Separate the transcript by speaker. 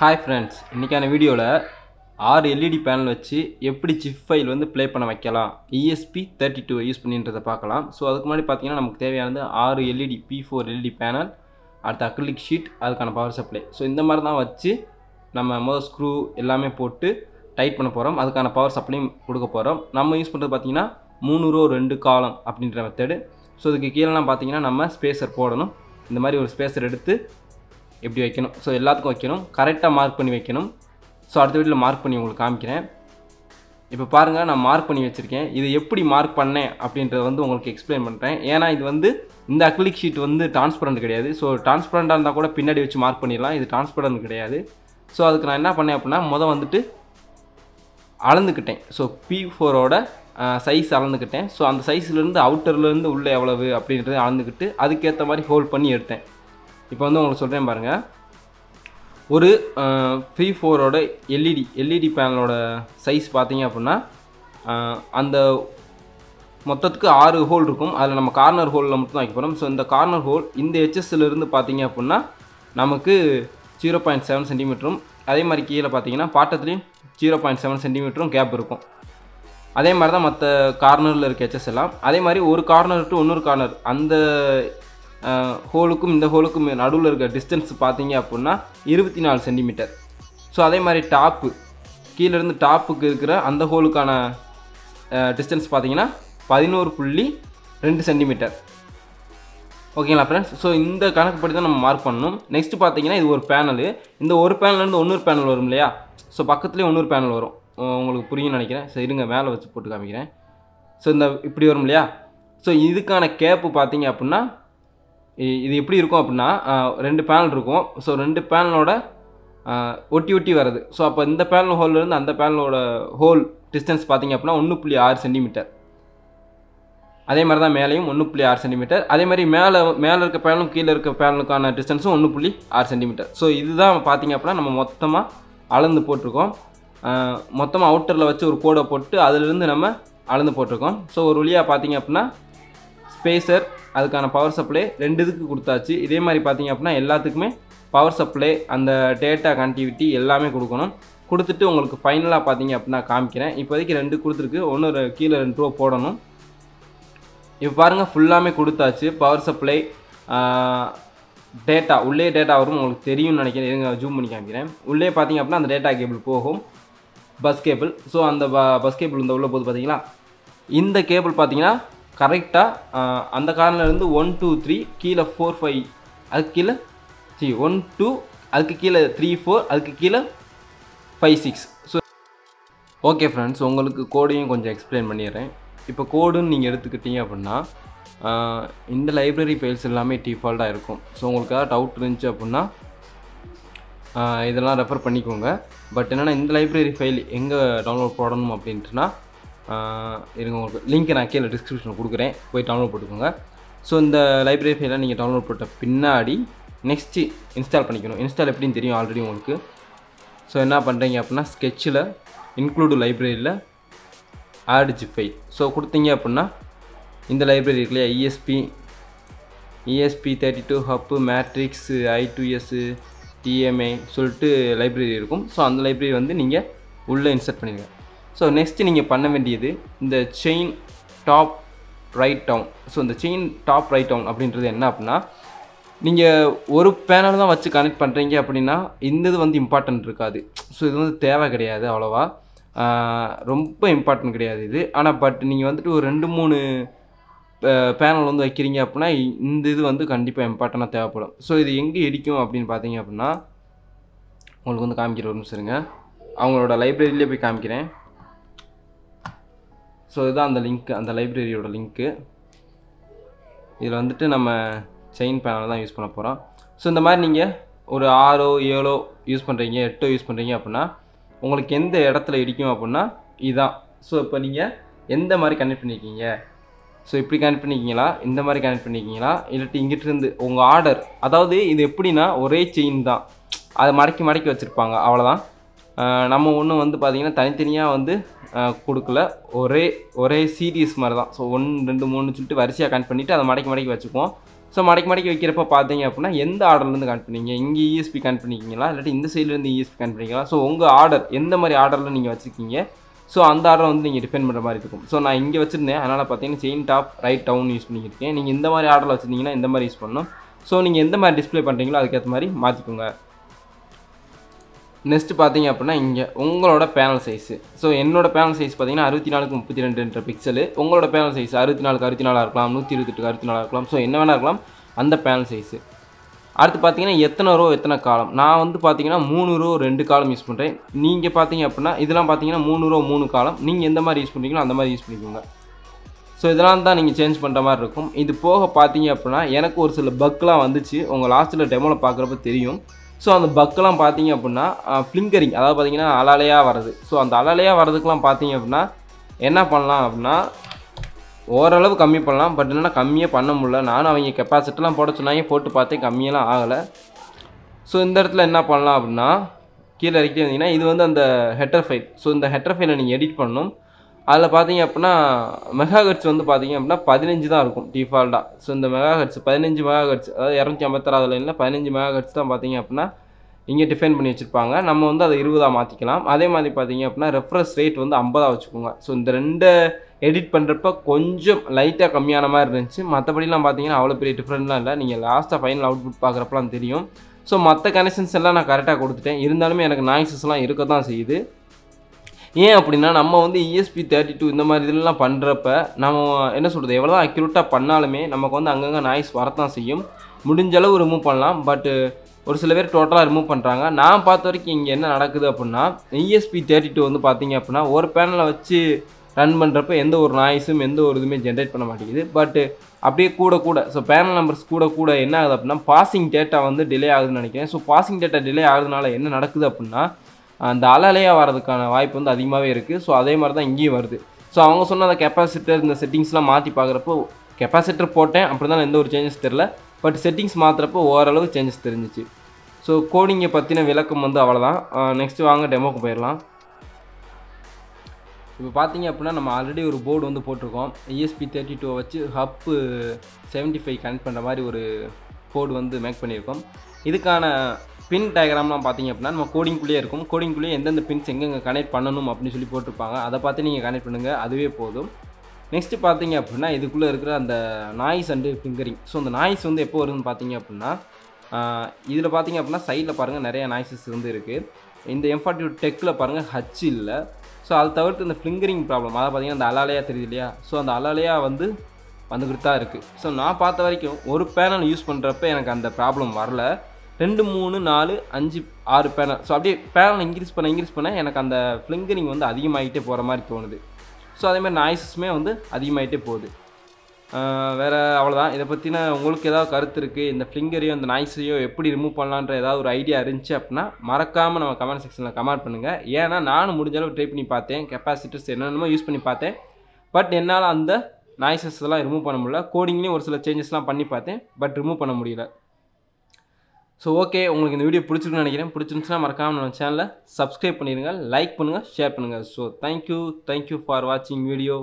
Speaker 1: Hi friends இன்றைக்கான வீடியோவில் ஆறு எல்இடி பேனல் வச்சு எப்படி சிப் ஃபைல் வந்து ப்ளே பண்ண வைக்கலாம்? இஎஸ்பி தேர்ட்டி டூ யூஸ் பண்ணின்றதை பார்க்கலாம். ஸோ அதுக்கு முன்னாடி பார்த்தீங்கன்னா நமக்கு தேவையானது ஆறு LED P four LED panel அடுத்து அக்ரிலிக் ஷீட் அதுக்கான பவர் சப்ளை ஸோ இந்த மாதிரி தான் வச்சு நம்ம மொதல் ஸ்க்ரூ எல்லாமே போட்டு டைட் பண்ண போகிறோம் அதுக்கான பவர் சப்ளையும் கொடுக்க போகிறோம் நம்ம யூஸ் பண்ணுறது பார்த்தீங்கன்னா மூணு ரோ ரெண்டு காலம் அப்படின்ற மெத்தடு ஸோ இதுக்கு கீழெலாம் பார்த்திங்கன்னா நம்ம ஸ்பேசர் போடணும். இந்த மாதிரி ஒரு ஸ்பேசர் எடுத்து எப்படி வைக்கணும்? ஸோ எல்லாத்துக்கும் வைக்கணும். கரெக்டாக மார்க் பண்ணி வைக்கணும். ஸோ அடுத்த வீட்டில் மார்க் பண்ணி உங்களுக்கு காமிக்கிறேன். இப்போ பாருங்கள் நான் மார்க் பண்ணி வச்சுருக்கேன். இது எப்படி மார்க் பண்ணேன் அப்படின்றத வந்து உங்களுக்கு எக்ஸ்பிளைன் பண்ணுறேன் ஏன்னா இது வந்து இந்த அக்லிக் ஷீட் வந்து டிரான்ஸ்பரண்ட் கிடையாது. ஸோ டிரான்ஸ்பரண்ட்டாக இருந்தால் கூட பின்னாடி வச்சு மார்க் பண்ணிடலாம். இது டிரான்ஸ்பரண்ட் கிடையாது. ஸோ அதுக்கு நான் என்ன பண்ணேன் அப்படின்னா மொதல் வந்துட்டு அளந்துக்கிட்டேன். ஸோ பி ஃபோரோட சைஸ் அளந்துக்கிட்டேன். ஸோ அந்த சைஸ்லேருந்து அவுட்டர்லேருந்து உள்ளே எவ்வளவு அப்படின்றத அளந்துக்கிட்டு அதுக்கேற்ற மாதிரி ஹோல்ட் பண்ணி எடுத்தேன். இப்போ வந்து உங்களுக்கு சொல்கிறேன் பாருங்கள் ஒரு ஃப்ரீ ஃபோரோட எல்இடி எல்இடி பேனலோட சைஸ் பார்த்தீங்க அப்படின்னா அந்த மொத்தத்துக்கு ஆறு ஹோல் இருக்கும். அதில் நம்ம கார்னர் ஹோலில் மட்டும் தான் வைக்க போகிறோம் ஸோ இந்த கார்னர் ஹோல் இந்த HSல இருந்து பார்த்தீங்க அப்படின்னா நமக்கு ஜீரோ பாயிண்ட் செவன் சென்டிமீட்டரும் அதே மாதிரி கீழே பார்த்தீங்கன்னா பாட்டத்துலேயும் ஜீரோ பாயிண்ட் செவன் சென்டிமீட்டரும் கேப் இருக்கும். அதே மாதிரி தான் மற்ற கார்னரில் இருக்க ஹெச்எஸ் எல்லாம் அதே மாதிரி ஒரு கார்னர் டு இன்னொரு கார்னர் அந்த ஹோலுக்கும் இந்த ஹோலுக்கும் நடுவில் இருக்க டிஸ்டன்ஸ் பார்த்தீங்க அப்புடின்னா இருபத்தி நாலு சென்டிமீட்டர் ஸோ அதே மாதிரி டாப்பு கீழேருந்து டாப்புக்கு இருக்கிற அந்த ஹோலுக்கான டிஸ்டன்ஸ் பார்த்தீங்கன்னா பதினோரு புள்ளி ரெண்டு சென்டிமீட்டர் ஓகேங்களா ஃப்ரெண்ட்ஸ் ஸோ இந்த கணக்குப்படி தான் நம்ம மார்க் பண்ணணும். நெக்ஸ்ட் பார்த்தீங்கன்னா இது ஒரு பேனலு இந்த ஒரு பேனல்லேருந்து இன்னொரு பேனல் வரும் இல்லையா? ஸோ பக்கத்துலேயே இன்னொரு பேனல் வரும். உங்களுக்கு புரியும்னு நினைக்கிறேன். சரி இருங்க மேலே வச்சு போட்டு காமிக்கிறேன். ஸோ இந்த இப்படி வரும் இல்லையா? ஸோ இதுக்கான கேப்பு பார்த்தீங்க அப்படின்னா இது எப்படி இருக்கும் அப்படின்னா ரெண்டு பேனல் இருக்கும். ஸோ ரெண்டு பேனலோட ஒட்டி ஒட்டி வருது ஸோ அப்போ இந்த பேனல் ஹோல்லேருந்து அந்த பேனலோட ஹோல் டிஸ்டன்ஸ் பார்த்திங்க அப்படின்னா ஒன்று புள்ளி ஆறு சென்டிமீட்டர் அதே மாதிரி தான் மேலேயும் ஒன்று புள்ளி ஆறு சென்டிமீட்டர் அதே மாதிரி மேலே மேலே இருக்க பேனலும் கீழே இருக்க பேனலுக்கான டிஸ்டன்ஸும் ஒன்று புள்ளி ஆறு சென்டிமீட்டர் ஸோ இதுதான் பார்த்திங்க அப்படின்னா நம்ம மொத்தமாக அளந்து போட்டிருக்கோம். மொத்தமாக அவுட்டரில் வச்சு ஒரு கோடை போட்டு அதிலிருந்து நம்ம அளந்து போட்டிருக்கோம். ஸோ ஒரு வழியாக பார்த்தீங்க அப்படின்னா ஸ்பேசர் அதுக்கான பவர் சப்ளை ரெண்டு இதுக்கு கொடுத்தாச்சு. இதே மாதிரி பார்த்தீங்க அப்படின்னா எல்லாத்துக்குமே பவர் சப்ளை அந்த டேட்டா கனெக்டிவிட்டி எல்லாமே கொடுக்கணும். கொடுத்துட்டு உங்களுக்கு ஃபைனலாக பார்த்தீங்க அப்படின்னா காமிக்கிறேன். இப்போதைக்கு ரெண்டு கொடுத்துருக்கு. ஒன்று கீழே ரெண்டு ரூபா போடணும். இப்போ பாருங்கள் ஃபுல்லாமே கொடுத்தாச்சு. பவர் சப்ளை டேட்டா உள்ளே டேட்டா வரும். உங்களுக்கு தெரியும்னு நினைக்கிறேன். இருங்க ஜூம் பண்ணி காமிக்கிறேன். உள்ளே பார்த்தீங்க அப்படின்னா அந்த டேட்டா கேபிள் போகும். பஸ் கேபிள் ஸோ அந்த பஸ் கேபிள் இந்த உள்ள போது பார்த்தீங்களா? இந்த கேபிள் பார்த்தீங்கன்னா கரெக்டாக அந்த கார்னர்லேருந்து ஒன் டூ த்ரீ கீழே ஃபோர் ஃபைவ் அதுக்கு கீழே சி ஒன் டூ அதுக்கு கீழே த்ரீ ஃபோர் அதுக்கு கீழே five six so okay friends உங்களுக்கு கோடையும் கொஞ்சம் எக்ஸ்பிளைன் பண்ணிடுறேன். இப்போ கோடுன்னு நீங்கள் எடுத்துக்கிட்டீங்க அப்படின்னா இந்த லைப்ரரி ஃபைல்ஸ் எல்லாமே டிஃபால்ட்டாக இருக்கும். ஸோ உங்களுக்கு ஏதாவது டவுட் இருந்துச்சு அப்படின்னா இதெல்லாம் ரெஃபர் பண்ணிக்கோங்க. பட் என்னென்னா இந்த லைப்ரரி ஃபைல் எங்கே டவுன்லோட் போடணும் அப்படின்ட்டுனா இருங்க உங்களுக்கு லிங்க்கை நான் கீழே டிஸ்கிரிப்ஷனில் கொடுக்குறேன். போய் டவுன்லோட் போட்டுக்கோங்க. ஸோ இந்த லைப்ரரி ஃபைலை நீங்கள் டவுன்லோட் போட்ட பின்னாடி நெக்ஸ்ட்டு இன்ஸ்டால் பண்ணிக்கணும். இன்ஸ்டால் எப்படின்னு தெரியும் ஆல்ரெடி உங்களுக்கு. ஸோ என்ன பண்ணுறீங்க அப்படின்னா ஸ்கெட்சில் இன்க்ளூடு லைப்ரரியில் ஆட் ஜிஃபை ஸோ கொடுத்தீங்க அப்படின்னா இந்த லைப்ரரி இருக்கு இல்லையா ESP ESP thirty two hub matrix I two S TMI சொல்லிட்டு லைப்ரரி இருக்கும். ஸோ அந்த லைப்ரரி வந்து நீங்கள் உள்ளே இன்சர்ட் பண்ணிடுங்க. ஸோ நெக்ஸ்ட்டு நீங்கள் பண்ண வேண்டியது இந்த chain top right down so இந்த செயின் டாப் ரைட் டவுன் அப்படின்றது என்ன அப்படின்னா நீங்கள் ஒரு பேனல் தான் வச்சு கனெக்ட் பண்ணுறீங்க அப்படின்னா இந்த இது வந்து இம்பார்ட்டன்ட் இருக்காது. ஸோ இது வந்து தேவை கிடையாது அவ்வளோவா. ரொம்ப இம்பார்ட்டன்ட் கிடையாது இது. ஆனால் பட் நீங்கள் வந்துட்டு ஒரு ரெண்டு மூணு பேனல் வந்து வைக்கிறீங்க அப்படின்னா இந்த இது வந்து கண்டிப்பாக இம்பார்ட்டண்ட்டாக தேவைப்படும். ஸோ இது எங்கே இடிக்கும் அப்படின்னு பார்த்தீங்க அப்படின்னா உங்களுக்கு வந்து காமிக்கிற ஒரு நிமிஷம் இருங்க. அவங்களோட லைப்ரரியிலே போய் காமிக்கிறேன். ஸோ இதுதான் அந்த லிங்க் அந்த லைப்ரரியோட லிங்க்கு இதில் வந்துட்டு நம்ம செயின் பேனல் தான் யூஸ் பண்ண போகிறோம் ஸோ இந்த மாதிரி நீங்கள் ஒரு ஆறோ ஏழோ யூஸ் பண்ணுறீங்க எட்டோ யூஸ் பண்ணுறீங்க அப்படின்னா உங்களுக்கு எந்த இடத்துல இடிக்கும் அப்படின்னா இதுதான் ஸோ இப்போ நீங்கள் எந்த மாதிரி கனெக்ட் பண்ணியிருக்கீங்க ஸோ இப்படி கனெக்ட் பண்ணிக்கிங்களா இந்த மாதிரி கனெக்ட் பண்ணிக்கிங்களா இல்லாட்டி இங்கிட்டிருந்து உங்கள் ஆர்டர் அதாவது இது எப்படின்னா ஒரே செயின் தான். அதை மடக்கி மடக்கி வச்சுருப்பாங்க. அவ்வளோதான் நம்ம ஒன்றும் வந்து பார்த்திங்கன்னா தனித்தனியாக வந்து கொடுக்கல. ஒரே ஒரே சீரீஸ் மாதிரி தான் ஸோ ஒன்று ரெண்டு மூணு சொல்லிட்டு வரிசையாக கனெக்ட் பண்ணிவிட்டு அதை மடக்கி மடக்கி வச்சுக்குவோம். ஸோ மடக்கி மடக்கி வைக்கிறப்ப பார்த்தீங்க அப்படின்னா எந்த ஆர்டர்லேருந்து கனெக்ட் பண்ணுவீங்க இங்கே இஎஸ்பி கனெக்ட் பண்ணிக்கிங்களா இல்லாட்டி இந்த சைட்லேருந்து இஎஸ்பி கனெக்ட் பண்ணிக்கலாம் ஸோ உங்கள் ஆர்டர் எந்த மாதிரி ஆர்டரில் நீங்கள் வச்சுருக்கீங்க? ஸோ அந்த ஆர்டரை வந்து நீங்கள் டிஃபைன் பண்ணுற மாதிரி இருக்கும். ஸோ நான் இங்கே வச்சுருந்தேன். அதனால் பார்த்தீங்கன்னா chain top right down use பண்ணியிருக்கேன். நீங்கள் இந்த மாதிரி ஆர்டரில் வச்சுருந்தீங்கன்னா இந்த மாதிரி யூஸ் பண்ணணும். ஸோ நீங்கள் எந்த மாதிரி டிஸ்ப்ளே பண்ணுறீங்களோ அதுக்கேற்ற மாதிரி மாற்றிக்கோங்க நெக்ஸ்ட் பார்த்தீங்க அப்படின்னா இங்கே உங்களோட பேனல் சைஸு ஸோ என்னோட பேனல் சைஸ் பார்த்தீங்கன்னா அறுபத்தி நாலுக்கு முப்பத்தி ரெண்டுன்ற பிக்சலு உங்களோட பேனல் சைஸ் அறுபத்தி நாலுக்கு அறுபத்தி நாலாக இருக்கலாம் நூற்றி இருபத்தெட்டுக்கு அறுபத்தி நாலாக இருக்கலாம். ஸோ என்ன வேணா இருக்கலாம் அந்த பேனல் சைஸு அடுத்து பார்த்தீங்கன்னா எத்தனை ரோ எத்தனை காலம்? நான் வந்து பார்த்தீங்கன்னா மூணு ரோ ரெண்டு காலம் யூஸ் பண்ணுறேன் நீங்கள் பார்த்தீங்க அப்படின்னா இதெல்லாம் பார்த்தீங்கன்னா மூணு ரோ மூணு காலம். நீங்கள் எந்த மாதிரி யூஸ் பண்ணுறீங்களோ அந்த மாதிரி யூஸ் பண்ணிக்கோங்க. ஸோ இதெல்லாம் தான் நீங்கள் சேஞ்ச் பண்ணுற மாதிரி இருக்கும். இது போக பார்த்தீங்க அப்படின்னா எனக்கு ஒரு சில பக்லாம் வந்துச்சு. உங்கள் லாஸ்ட்டில் டெமோவில் பார்க்குறப்ப தெரியும். ஸோ அந்த பக்கெல்லாம் பார்த்தீங்க அப்படின்னா ஃப்ளிங்கரிங் அதாவது பார்த்தீங்கன்னா அலாலையாக வர்றது. ஸோ அந்த அலாலையாக வர்றதுக்கெலாம் பார்த்தீங்க அப்படின்னா என்ன பண்ணலாம் அப்படின்னா ஓரளவு கம்மி பண்ணலாம். பட் என்னென்னா கம்மியாக பண்ண முடியல. நானும் அவங்க கெப்பாசிட்டிலாம் போட சொன்னாங்க போட்டு பார்த்தேன் கம்மியெல்லாம் ஆகலை. ஸோ இந்த இடத்துல என்ன பண்ணலாம் அப்படின்னா கீழே இறக்கிட்டு வந்தீங்கன்னா இது வந்து அந்த ஹெட்டர் ஃபைல் ஸோ இந்த ஹெட்டர் ஃபைலை நீங்கள் எடிட் பண்ணணும். அதில் பார்த்தீங்க அப்படின்னா மெகா ஹெட்ஸ் வந்து பார்த்தீங்க அப்படின்னா பதினஞ்சு தான் இருக்கும் டிஃபால்ட்டாக ஸோ இந்த மெகா ஹெட்ஸ் பதினஞ்சு மெகா ஹெட்ஸ் அதாவது இரநூத்தி ஐம்பத்தாறாவது லைனில் பதினஞ்சு மெகா ஹெட்ஸ் தான் பார்த்தீங்க அப்படின்னா இங்கே டிஃபைன் பண்ணி வச்சுருப்பாங்க. நம்ம வந்து அதை இருபதாக மாற்றிக்கலாம் அதே மாதிரி பார்த்தீங்க அப்படின்னா ரெஃப்ரெஷ் ரேட் வந்து ஐம்பதாக வச்சுக்கோங்க. ஸோ இந்த ரெண்டு எடிட் பண்ணுறப்ப கொஞ்சம் லைட்டாக கம்மியான மாதிரி இருந்துச்சு. மற்றபடிலாம் பார்த்தீங்கன்னா அவ்வளோ பெரிய டிஃப்ரெண்ட்லாம் இல்லை. நீங்கள் லாஸ்ட்டாக ஃபைனல் அவுட்புட் பார்க்குறப்பலாம் தெரியும். ஸோ மற்ற கனெக்ஷன்ஸ் எல்லாம் நான் கரெக்டாக கொடுத்துட்டேன். இருந்தாலுமே எனக்கு நாய்ஸஸ்லாம் இருக்க தான் செய்யுது. ஏன் அப்படின்னா நம்ம வந்து இஎஸ்பி தேர்ட்டி டூ இந்த மாதிரி இதெல்லாம் பண்ணுறப்ப நம்ம என்ன சொல்கிறது எவ்வளோ தான் அக்யூரேட்டாக பண்ணாலுமே நமக்கு வந்து அங்கங்கே நாய்ஸ் வரத்தான் செய்யும். முடிஞ்ச அளவு ரிமூவ் பண்ணலாம். பட்டு ஒரு சில பேர் டோட்டலாக ரிமூவ் பண்ணுறாங்க நான் பார்த்த வரைக்கும் இங்கே என்ன நடக்குது அப்படின்னா இஎஸ்பி தேர்ட்டி டூ வந்து பார்த்தீங்க அப்படின்னா ஒரு பேனலை வச்சு ரன் பண்ணுறப்ப எந்த ஒரு நாய்ஸும் எந்த ஒரு இதுவுமே ஜென்ரேட் பண்ண மாட்டேங்குது. பட்டு அப்படியே கூட கூட ஸோ பேனல் நம்பர்ஸ் கூட கூட என்ன ஆகுது அப்படின்னா பாசிங் டேட்டா வந்து டிலே ஆகுதுன்னு நினைக்கிறேன். ஸோ பாசிங் டேட்டா டிலே ஆகுதுனால என்ன நடக்குது அப்படின்னா அந்த அலலையாக வரதுக்கான வாய்ப்பு வந்து அதிகமாகவே இருக்குது ஸோ அதே மாதிரி தான் இங்கேயும் வருது. ஸோ அவங்க சொன்ன அந்த கெப்பாசிட்டர் இந்த செட்டிங்ஸ்லாம் மாற்றி பார்க்குறப்போ கெப்பாசிட்டர் போட்டேன் அப்படி தான் எந்த ஒரு சேஞ்சஸ் தெரில பட் செட்டிங்ஸ் மாற்றுறப்போ ஓரளவு சேஞ்சஸ் தெரிஞ்சிச்சு. ஸோ கோடிங்கை பற்றின விளக்கம் வந்து அவ்வளோதான் நெக்ஸ்ட்டு வாங்க டெமோக்கு போயிடலாம். இப்போ பார்த்தீங்க அப்படின்னா நம்ம ஆல்ரெடி ஒரு போர்டு வந்து போட்டிருக்கோம். இஎஸ்பி தேர்ட்டி டூ வச்சு ஹப்பு செவன்ட்டி ஃபைவ் கனெக்ட் பண்ணுற மாதிரி ஒரு போர்டு வந்து மேக் பண்ணியிருக்கோம். இதுக்கான பின் டயக்ராம்லாம் பார்த்தீங்க அப்படின்னா நம்ம கோடிங்குள்ளேயே இருக்கும். கோடிங்குள்ளேயே எந்தெந்த பின்ஸ் எங்கெங்கே கனெக்ட் பண்ணணும் அப்படின்னு சொல்லி போட்டிருப்பாங்க. அதை பார்த்து நீங்கள் கனெக்ட் பண்ணுங்கள் அதுவே போதும். நெக்ஸ்ட்டு பார்த்தீங்க அப்படின்னா இதுக்குள்ளே இருக்கிற அந்த நாய்ஸ் அண்டு ஃபிங்கரிங் ஸோ அந்த நாய்ஸ் வந்து எப்போ வருதுன்னு பார்த்தீங்க அப்படின்னா இதில் பார்த்தீங்க அப்படின்னா சைடில் பாருங்கள் நிறைய நாய்ஸஸ் வந்து இருக்குது இந்த எம் ஃபார்ட்டி டெக்கில் பாருங்கள் ஹச் இல்லை. ஸோ அதை தவிர்த்து இந்த ஃபிங்கரிங் ப்ராப்ளம் அதை பார்த்தீங்கன்னா அந்த அலாலையாக தெரியுது இல்லையா? ஸோ அந்த அலாலையாக வந்து வந்துக்கிட்டு தான் இருக்குது ஸோ நான் பார்த்த வரைக்கும் ஒரு பேனல் யூஸ் பண்ணுறப்ப எனக்கு அந்த ப்ராப்ளம் வரல. ரெண்டு மூணு நாலு அஞ்சு ஆறு பேனல். ஸோ அப்படியே பேனல் இன்க்ரீஸ் பண்ண இன்க்ரீஸ் பண்ண எனக்கு அந்த ஃப்ளிங்கரிங் வந்து அதிகமாகிட்டே போகிற மாதிரி தோணுது. ஸோ அதேமாதிரி நாய்ஸஸுமே வந்து அதிகமாகிட்டே போகுது. வேறு அவ்வளோதான் இதை பற்றின உங்களுக்கு ஏதாவது கருத்து இருக்குது இந்த ஃப்ளிங்கரையோ இந்த நாய்ஸையோ எப்படி ரிமூவ் பண்ணலான்ற ஏதாவது ஒரு ஐடியா இருந்துச்சு அப்படின்னா மறக்காமல் நம்ம கமெண்ட் செக்ஷனில் கமெண்ட் பண்ணுங்கள் ஏன்னா நானும் முடிஞ்ச அளவு ட்ரை பண்ணி பார்த்தேன். கெப்பாசிட்டர்ஸ் என்னென்னமோ யூஸ் பண்ணி பார்த்தேன். பட் என்னால் அந்த நாய்ஸஸ் எல்லாம் ரிமூவ் பண்ண முடியல. கோடிங்லேயும் ஒரு சில சேஞ்சஸ்லாம் பண்ணி பார்த்தேன். பட் ரிமூவ் பண்ண முடியல. ஸோ ஓகே உங்களுக்கு இந்த வீடியோ பிடிச்சிருக்குன்னு நினைக்கிறேன். பிடிச்சிருந்துச்சுன்னா மறக்காமல் நம்ம சேனலை சப்ஸ்கிரைப் பண்ணிடுங்க லைக் பண்ணுங்கள் ஷேர் பண்ணுங்கள் so thank you thank you for வாட்சிங் வீடியோ